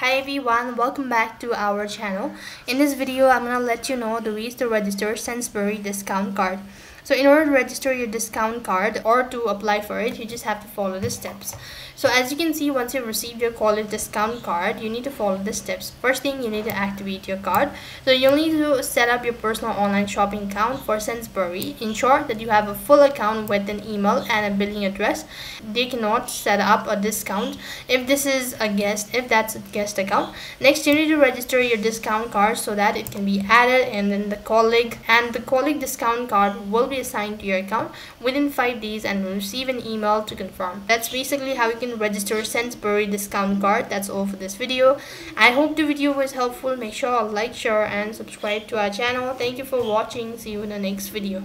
Hi everyone, welcome back to our channel. In this video, I'm gonna let you know the ways to register Sainsbury discount card. So in order to register your discount card or to apply for it, you just have to follow the steps. So as you can see, once you've received your colleague discount card, you need to follow the steps. First thing, you need to activate your card. So you'll need to set up your personal online shopping account for Sainsbury. Ensure that you have a full account with an email and a billing address. They cannot set up a discount if this is a guest, if that's a guest account. Next, you need to register your discount card so that it can be added and then the colleague and the colleague discount card will be assigned to your account within 5 days and will receive an email to confirm. That's basically how you can register Sainsbury discount card. That's all for this video. I hope the video was helpful. Make sure to like, share and subscribe to our channel. Thank you for watching. See you in the next video.